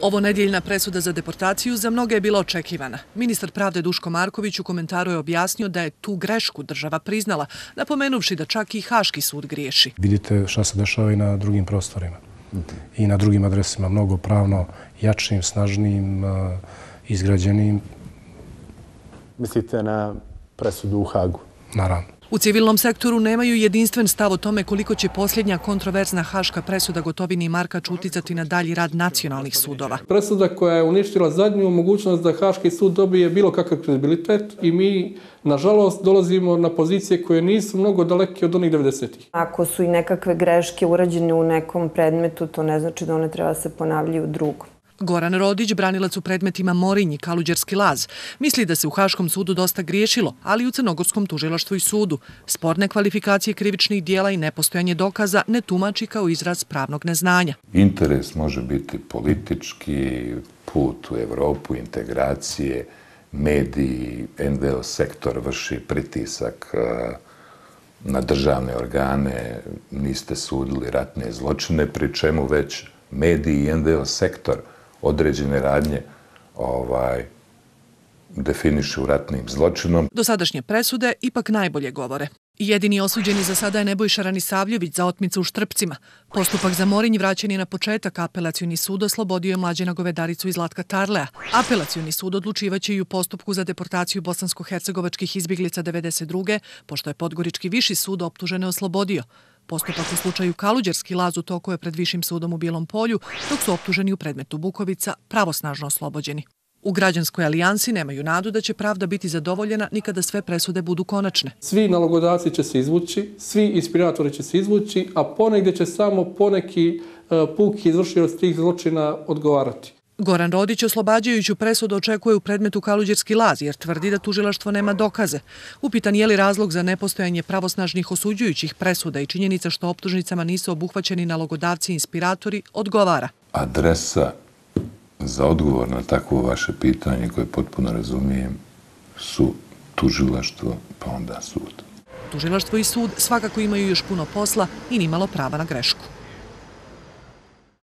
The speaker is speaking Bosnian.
Ovo nedjeljna presuda za deportaciju za mnoge je bila očekivana. Ministar pravde Duško Marković u komentaru je objasnio da je tu grešku država priznala, napomenuvši da čak i Haški sud griješi. Vidite šta se dešava i na drugim prostorima i na drugim adresima, mnogo pravno jačim, snažnim, izgrađenim. Mislite na presudu u Hagu? Naravno. U civilnom sektoru nemaju jedinstven stav o tome koliko će posljednja kontroverzna haška presuda Gotovini i Marka uticati na dalji rad nacionalnih sudova. Presuda koja je uništila zadnju mogućnost da Haški sud dobije bilo kakav kredibilitet i mi, nažalost, dolazimo na pozicije koje nisu mnogo daleke od onih 90-ih. Ako su i nekakve greške urađene u nekom predmetu, to ne znači da one treba se ponavljaju u drugom. Goran Rodić, branilac u predmetima Morinj i Kaluđerski laz, misli da se u Haškom sudu dosta griješilo, ali i u Crnogorskom tužilaštvu i sudu. Sporne kvalifikacije krivičnih dijela i nepostojanje dokaza ne tumači kao izraz pravnog neznanja. Interes može biti politički, put u Evropu, integracije, mediji, NVO sektor vrši pritisak e, na državne organe, niste sudili ratne zločine, pri čemu već mediji i NVO sektor – određene radnje ovaj, definišu ratnim zločinom. Dosadašnje presude ipak najbolje govore. Jedini osuđeni za sada je Nebojša Ranisavljević za otmicu u Štrpcima. Postupak za Morinj vraćen je na početak. Apelacijuni sud oslobodio je mlađena govedaricu iz Latka Tarlea. Apelacijuni sud odlučivaće i u postupku za deportaciju bosansko-hercegovačkih izbjeglica 92. pošto je Podgorički viši sud optužene oslobodio. Postupak u slučaju Kaluđerski laz u toku je pred Višim sudom u Bilom polju, dok su optuženi u predmetu Bukovica pravosnažno oslobođeni. U građanskoj alijansi nemaju nadu da će pravda biti zadovoljena nikada sve presude budu konačne. Svi nalogodaci će se izvući, svi inspiratori će se izvući, a ponegdje će samo poneki e, puki izvršioc tih zločina odgovarati. Goran Rodić oslobađajuću presudu očekuje u predmetu Kaluđerski laz jer tvrdi da tužilaštvo nema dokaze. Upitan je li razlog za nepostojanje pravosnažnih osuđujućih presuda i činjenica što optužnicama nisu obuhvaćeni nalogodavci i inspiratori, odgovara. Adresa za odgovor na takvo vaše pitanje koje potpuno razumijem su tužilaštvo pa onda sud. Tužilaštvo i sud svakako imaju još puno posla i nimalo prava na grešku.